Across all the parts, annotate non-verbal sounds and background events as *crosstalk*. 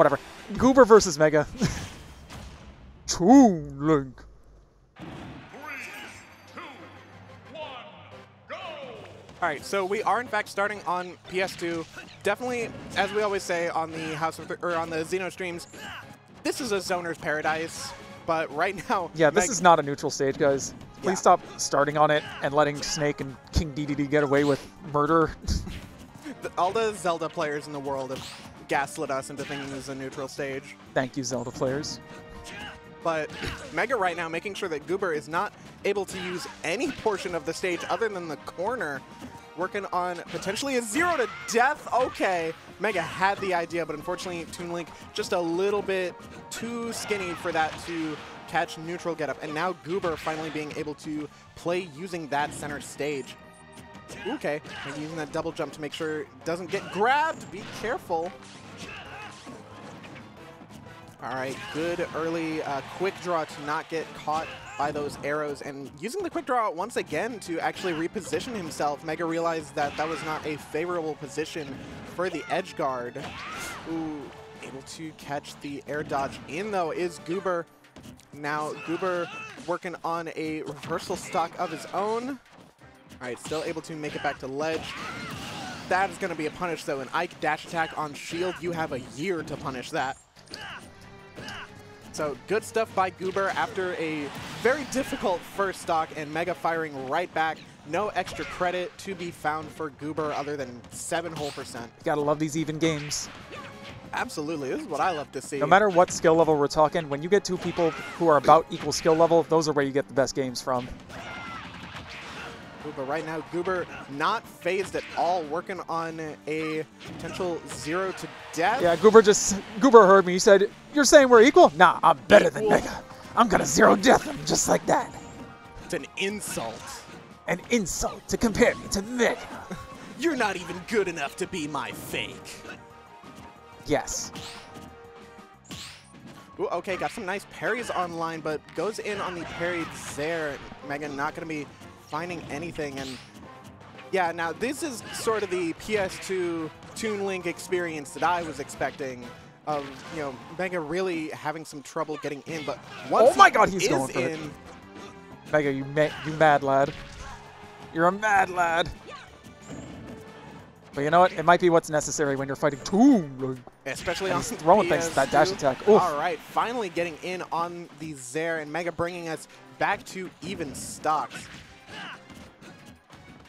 Whatever. Goober versus Mega. *laughs* Toon Link. All right, so we are in fact starting on PS2. Definitely, as we always say on the House of or on the Xeno streams, this is a zoner's paradise. But right now, *laughs* Yeah, this Meg- is not a neutral stage, guys. Please Yeah. stop starting on it and letting Snake and King DDD get away with murder. *laughs* th- all the Zelda players in the world have gaslit us into thinking this is a neutral stage. Thank you, Zelda players. But *clears throat* Mega right now making sure that Goober is not able to use any portion of the stage other than the corner. Working on potentially a zero to death. Okay. Mega had the idea, but unfortunately Toon Link just a little bit too skinny for that to catch neutral getup. And now Goober finally being able to play using that center stage. Okay, and using that double jump to make sure it doesn't get grabbed. Be careful. All right, good early uh, quick draw to not get caught by those arrows. And using the quick draw once again to actually reposition himself, Mega realized that that was not a favorable position for the edge guard. Ooh, able to catch the air dodge in though is Goober. Now Goober working on a reversal stock of his own. All right, still able to make it back to ledge. That is going to be a punish though. An Ike dash attack on shield, you have a year to punish that. So good stuff by Goober after a very difficult first stock and Mega firing right back. No extra credit to be found for Goober other than 7 whole percent. Gotta love these even games. Absolutely, this is what I love to see. No matter what skill level we're talking, when you get two people who are about equal skill level, those are where you get the best games from. Goober right now, Goober not phased at all, working on a potential zero to death. Yeah, Goober just Goober heard me. He said, "You're saying we're equal? Nah, I'm better than Mega. I'm gonna zero death him just like that." It's an insult. An insult to compare me to Mega. *laughs* You're not even good enough to be my fake. Yes. Ooh, okay, got some nice parries online, but goes in on the parry there. Megan not going to be finding anything. And yeah, now this is sort of the PS2 Toon Link experience that I was expecting of, you know, Mega really having some trouble getting in. But once Oh my he God, he's going for it. in, Mega, you ma- you mad lad. You're a mad lad. But you know what? It might be what's necessary when you're fighting Toon Link. especially And on throwing things with that dash attack. Oof. All right, finally getting in on the Zair and Mega bringing us back to even stocks.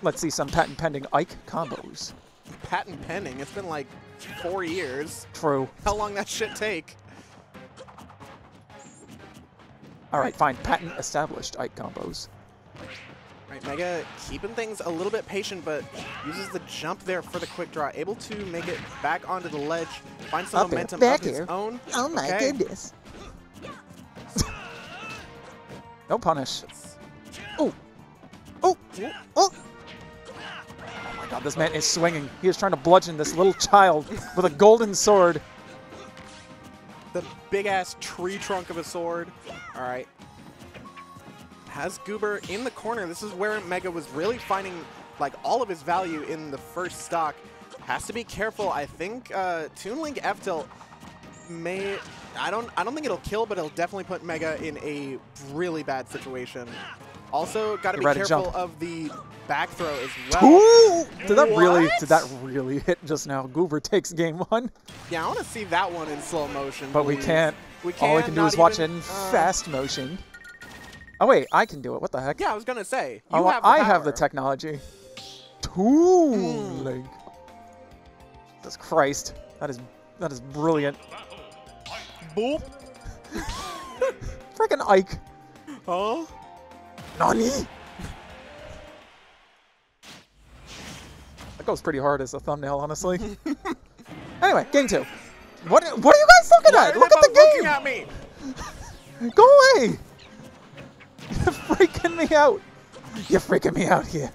Let's see some patent pending Ike combos. Patent pending. It's been like four years. True. How long that shit take? All right, fine. Patent established Ike combos. Right, Mega keeping things a little bit patient, but uses the jump there for the quick draw. Able to make it back onto the ledge, find some Up momentum back of his here. own. Oh my Okay. goodness. *laughs* no punish. Oh. Oh. Oh. God, this man is swinging. He is trying to bludgeon this little child with a golden sword. The big ass tree trunk of a sword. All right. Has Goober in the corner. This is where Mega was really finding like all of his value in the first stock. Has to be careful. I think uh, Toon Link F tilt may. I don't. I don't think it'll kill, but it'll definitely put Mega in a really bad situation. Also, got to be careful jump. of the back throw as well. Ooh! Did that really did that really hit just now? Goober takes game one. Yeah, I want to see that one in slow motion. But we can't. We can't. All we can, do is watch it in uh, fast motion. Oh wait, I can do it. What the heck? Yeah, I was gonna say. Oh, have I have the technology. Toon Hmm. Link. Jesus Christ. That is that is brilliant. Boop. *laughs* Freaking Ike. Huh? Nani? That goes pretty hard as a thumbnail, honestly. *laughs* anyway, game two. What, what are you guys looking Why at? Look at the both looking game! at me? *laughs* Go away! *laughs* You're freaking me out. You're freaking me out here.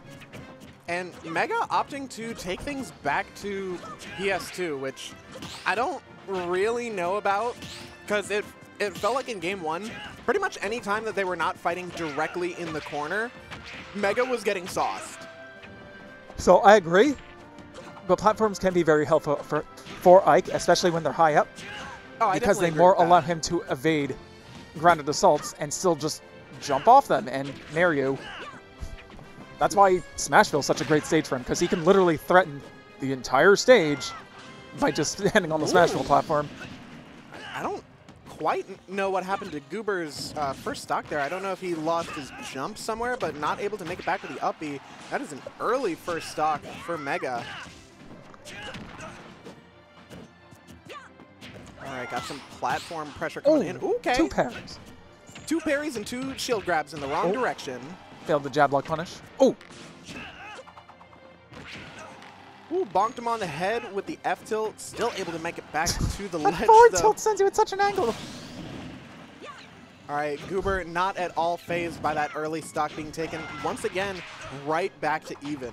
And Mega opting to take things back to PS2, which I don't really know about, because it it felt like in game one, pretty much any time that they were not fighting directly in the corner, Mega was getting sauced. So I agree, but platforms can be very helpful for, for Ike, especially when they're high up. Oh, because they more allow him to evade grounded assaults and still just jump off them and nair you. That's why Smashville is such a great stage for him because he can literally threaten the entire stage by just *laughs* standing on the Smashville platform. I don't quite know what happened to Goober's uh, first stock there. I don't know if he lost his jump somewhere, but not able to make it back with the up B. That is an early first stock for Mega. All right, got some platform pressure coming in. Ooh, okay. two parries. Two parries and two shield grabs in the wrong Oh. direction. Failed the jab lock punish. Oh, Ooh, bonked him on the head with the F tilt. Still able to make it back *laughs* to the that ledge, forward though. tilt sends you at such an angle. All right, Goober not at all phased by that early stock being taken. Once again, right back to even.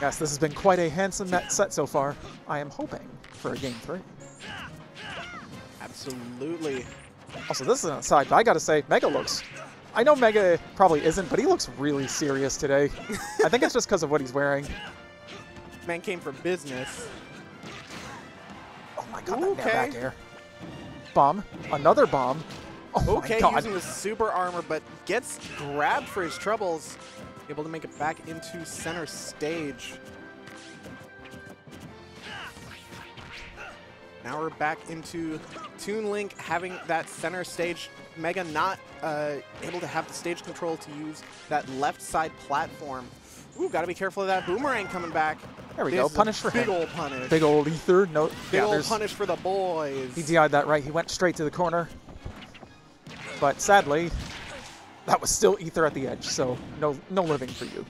Yes, this has been quite a handsome net set so far. I am hoping for a game three. Absolutely. Also, this is an aside, but I gotta say, Mega looks. I know Mega probably isn't, but he looks really serious today. *laughs* I think it's just because of what he's wearing. Man came for business. Oh my god, that Okay. back air. Bomb. Another bomb. Oh Okay, using the super armor, but gets grabbed for his troubles. Able to make it back into center stage. Now we're back into Toon Link having that center stage. Mega not uh, able to have the stage control to use that left side platform. Ooh, gotta be careful of that boomerang coming back. There we This go. Punish for big him. Big old punish. Big old Aether. No, Big yeah, old punish for the boys. he DI'd that right. He went straight to the corner. But sadly, that was still Aether at the edge, so no no living for you.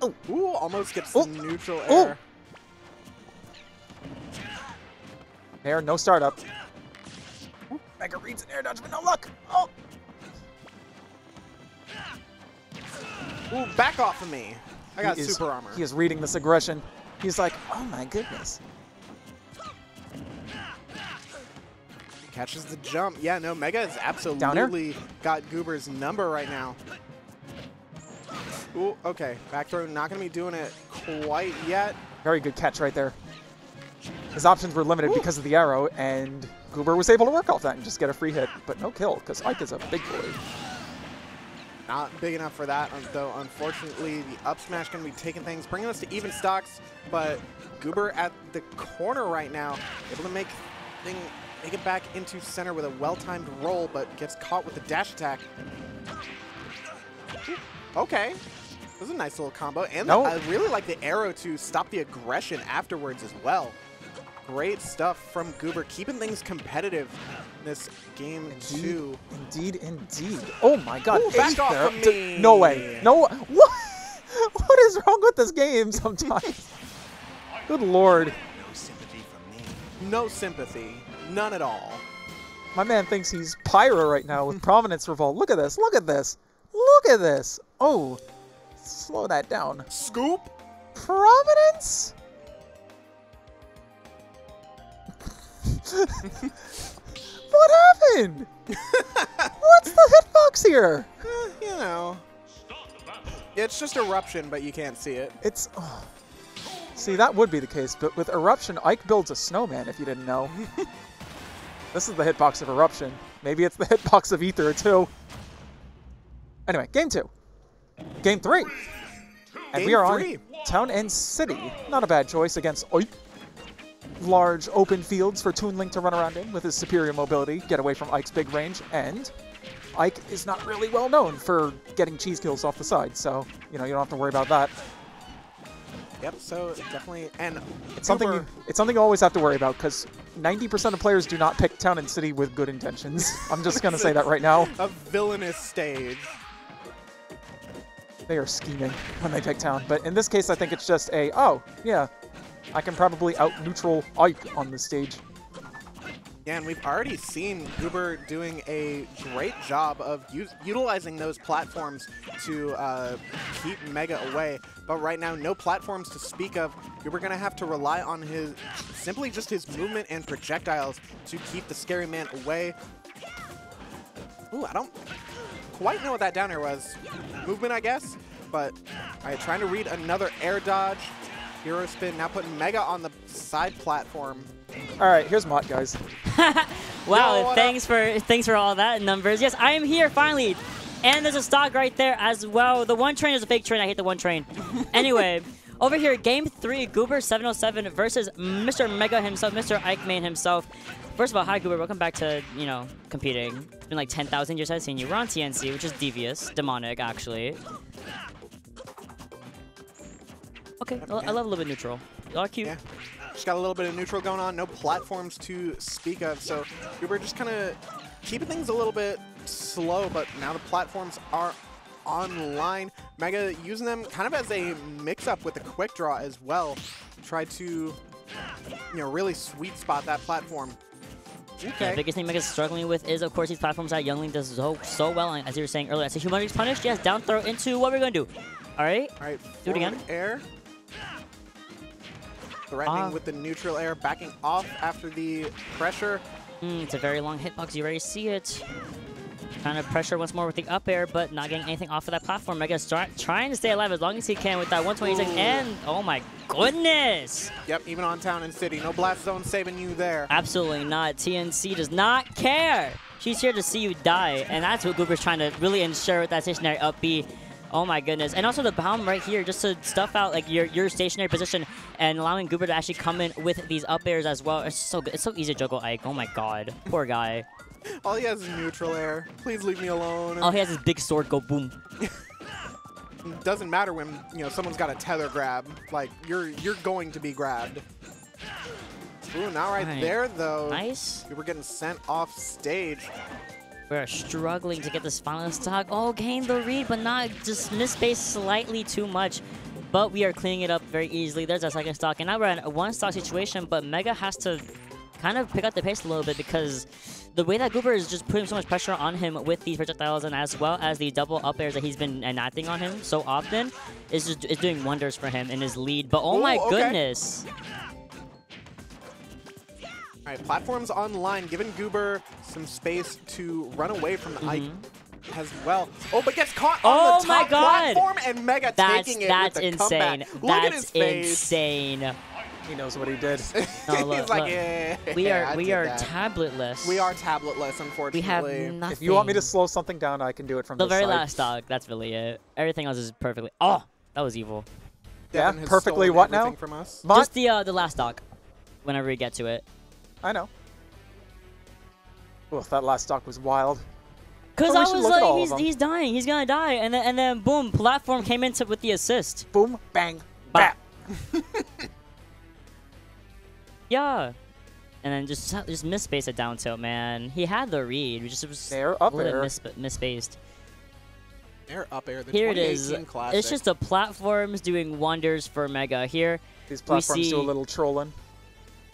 Oh. Ooh, almost gets Oh. neutral Oh. air. Air, no startup. Ooh, Mega reads an air dodge, but no luck. Oh, Ooh, back off of me. I got he is- super armor. He is reading this aggression. He's like, oh my goodness. Catches the jump. Yeah, no, Mega has absolutely got Goober's number right now. Ooh, okay. Back throw, not going to be doing it quite yet. Very good catch right there. His options were limited Ooh. because of the arrow, and Goober was able to work off that and just get a free hit, but no kill, because Ike is a big boy. Not big enough for that, um, though. Unfortunately, the up smash going to be taking things, bringing us to even stocks. But Goober at the corner right now, able to make thing make it back into center with a well-timed roll, but gets caught with the dash attack. Okay, this is a nice little combo, and No. I really like the arrow to stop the aggression afterwards as well. Great stuff from Goober, keeping things competitive in this game two. Indeed, indeed. Oh my god. Ooh, back off Aether. from me. No way. No. What? *laughs* What is wrong with this game sometimes? *laughs* Good lord. No sympathy. From me. No sympathy. None at all. My man thinks he's Pyro right now with *laughs* Providence Revolt. Look at this. Look at this. Look at this. Oh. Slow that down. Scoop? Providence? *laughs* what happened? *laughs* What's the hitbox here? Eh, you know. It's just eruption, but you can't see it. It's. oh. See, that would be the case, but with Eruption, Ike builds a snowman if you didn't know. *laughs* this is the hitbox of Eruption. Maybe it's the hitbox of Aether, too. Anyway, game two. Game three. And Game we are three. on Town and City. Not a bad choice against Ike. Large open fields for Toon Link to run around in with his superior mobility, get away from Ike's big range, and Ike is not really well known for getting cheese kills off the side, so, you know, you don't have to worry about that. Yep, so definitely. And It's something you, it's something you always have to worry about because 90% of players do not pick Town and City with good intentions. *laughs* I'm just gonna say that right now. *laughs* a villainous stage. They are scheming when they pick Town, but in this case, I think it's just a oh yeah, I can probably out neutral Ike on the stage. Yeah, and we've already seen Goober doing a great job of utilizing those platforms to uh, keep Mega away. But right now, no platforms to speak of. Goober gonna have to rely on his simply just his movement and projectiles to keep the scary man away. Ooh, I don't quite know what that down air was. Movement, I guess. But all right, trying to read another air dodge. Hero spin now putting Mega on the side platform. All right, here's Mott, guys. *laughs* wow, Yo, what thanks for thanks for all that numbers. Yes, I am here finally. And there's a stock right there as well. The one train is a fake train. I hate the one train. *laughs* anyway, over here, game three, Goober 707 versus Mr. Mega himself, Mr. Ike Main himself. First of all, hi Goober, welcome back to, you know, competing. It's been like 10,000 years since I've seen you. We're on TNC, which is devious, demonic, actually. Okay, I I love a little bit neutral. Y'all are cute. Yeah. Just got a little bit of neutral going on. No platforms to speak of. So we were just kind of keeping things a little bit slow, but now the platforms are online. Mega using them kind of as a mix-up with the quick draw as well. Try to, you know, really sweet spot that platform. Yeah, Okay. the biggest thing Mega's struggling with is, of course, these platforms that Toon Link does so so well. And as you were saying earlier, so Humanity's punished. Yes, down throw into what we're gonna do. All right. All right, Do it again. Air. Threatening Ah. with the neutral air, backing off after the pressure. Mm, it's a very long hitbox. You already see it. Trying to pressure once more with the up air, but not getting anything off of that platform. Mega's try trying to stay alive as long as he can with that 126. Ooh. And oh my goodness! Yep, even on town and city. No blast zone saving you there. Absolutely not. TNC does not care. She's here to see you die, and that's what Goober's trying to really ensure with that stationary up B. Oh my goodness. And also the bomb right here, just to stuff out like your your stationary position and allowing Goober to actually come in with these up airs as well. It's so good. It's so easy to juggle Ike. Oh my god. Poor guy. All he has is neutral air. Please leave me alone. All he has is big sword go boom. *laughs* Doesn't matter when you know someone's got a tether grab. Like you're you're going to be grabbed. Ooh, not right Right. there though. Nice. We were getting sent off stage. We're struggling to get this final stock. Oh, gain the read, but not just miss base slightly too much. But we are cleaning it up very easily. There's our second stock. And now we're in a one stock situation, but Mega has to kind of pick up the pace a little bit because the way that Goober is just putting so much pressure on him with these projectiles and as well as the double up airs that he's been enacting on him so often is just is doing wonders for him in his lead. But oh Ooh, my okay. goodness. All right, platforms online, giving Goober some space to run away from the Ike as well. Oh, but gets caught on Mm-hmm. Oh the my top God. platform and Mega That's taking it that's with the insane. comeback. Look at That's his face. insane. He knows what he did. *laughs* No, *laughs* He's like, look. yeah, We are I we are that." tabletless. We are tabletless, unfortunately. We unfortunately. have nothing. if you want me to slow something down, I can do it from the very side. last stock. That's really it. Everything else is perfectly. Oh, that was evil. Yeah, Devin has perfectly what now? From us. Mott, Just the uh, the last stock. Whenever we get to it. I know. Well, that last stock was wild. Cause I was look at all like, he's, he's dying, he's gonna die, and then and then boom, platform came into with the assist. Boom, bang, Bap. bap. *laughs* Yeah, and then just just misspaced it down tilt, man. He had the read, we just was There, a up little air. mis misspaced. Air up air. The Here it is. 2018 Classic. It's just the platforms doing wonders for Mega. Here These platforms do a little trolling.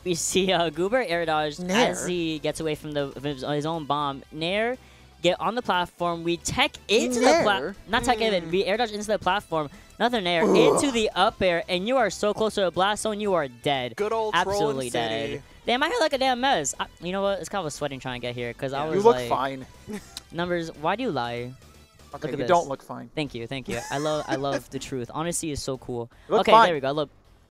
We see uh, Goober air dodge Nair. as he gets away from the from his, his own bomb. Nair get on the platform. We tech into the platform. Not tech even. Mm. We air dodge into the platform. Another Nair into the up air, and you are so close to a blast zone. You are dead. Good old Absolutely dead. City. Damn, I feel like a damn mess. I, you know what? It's kind of a sweating trying to get here because I was You look like, fine. *laughs* numbers. Why do you lie? Okay, at you this. don't look fine. Thank you, thank you. I love, I love the truth. Honesty is so cool. Okay, fine. there we go. Look,